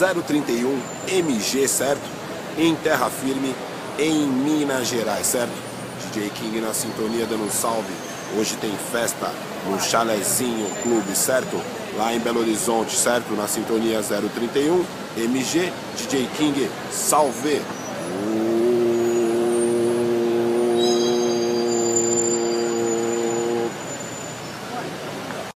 031 MG, certo? Em terra firme, em Minas Gerais, certo? DJ King na sintonia dando um salve. Hoje tem festa no Chalezinho Clube, certo? Lá em Belo Horizonte, certo? Na sintonia 031 MG, DJ King, salve!